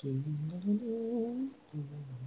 Hujinama pababa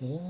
oma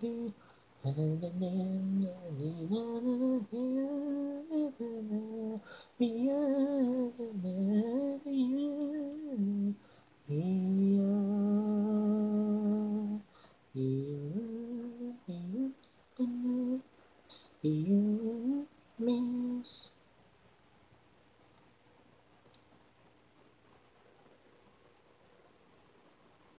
Iya You